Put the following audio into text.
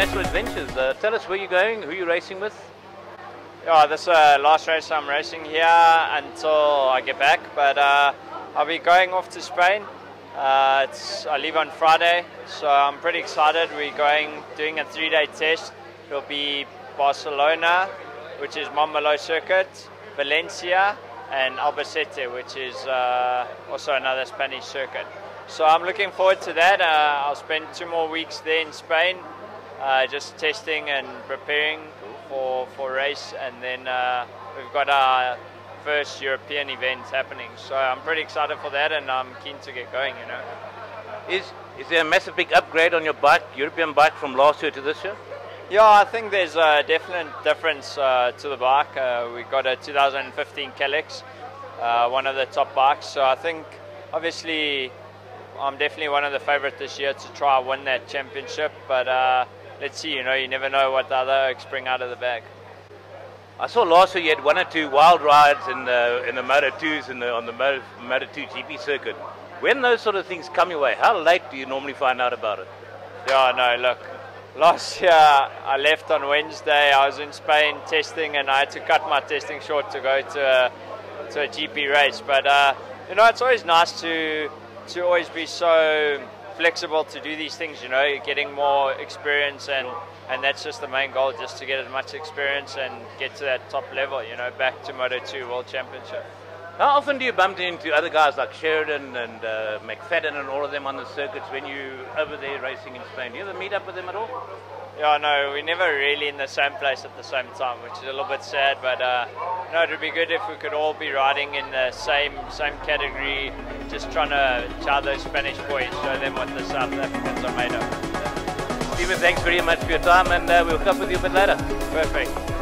adventures. Uh, tell us where you're going, who you're racing with. Yeah, this is uh, last race I'm racing here until I get back, but uh, I'll be going off to Spain. Uh, I leave on Friday, so I'm pretty excited. We're going doing a three-day test. It'll be Barcelona, which is Montmeló circuit, Valencia, and Albacete, which is uh, also another Spanish circuit. So I'm looking forward to that. Uh, I'll spend two more weeks there in Spain, uh, just testing and preparing for for race, and then uh, we've got our first European event happening. So I'm pretty excited for that, and I'm keen to get going. You know. Is is there a massive big upgrade on your bike, European bike, from last year to this year? Yeah, I think there's a definite difference uh, to the bike. Uh, we got a 2015 Kalex, uh, one of the top bikes. So I think, obviously, I'm definitely one of the favourites this year to try and win that championship. But uh, let's see, you know, you never know what the other oaks bring out of the bag. I saw last year you had one or two wild rides in the in the Moto 2s in the, on the Moto, Moto 2 GP circuit. When those sort of things come your way, how late do you normally find out about it? Yeah, no, look, last year I left on Wednesday. I was in Spain testing, and I had to cut my testing short to go to a, to a GP race. But uh, you know, it's always nice to to always be so flexible to do these things. You know, getting more experience and and that's just the main goal, just to get as much experience and get to that top level. You know, back to Moto 2 World Championship. How often do you bump into other guys like Sheridan and uh, McFadden and all of them on the circuits when you over there racing in Spain? Do you ever meet up with them at all? Yeah, no, we're never really in the same place at the same time, which is a little bit sad. But uh, no, it would be good if we could all be riding in the same same category, just trying to chow those Spanish boys, show them what the South Africans are made of. Steven, thanks very much for your time, and uh, we'll come with you a bit later. Perfect.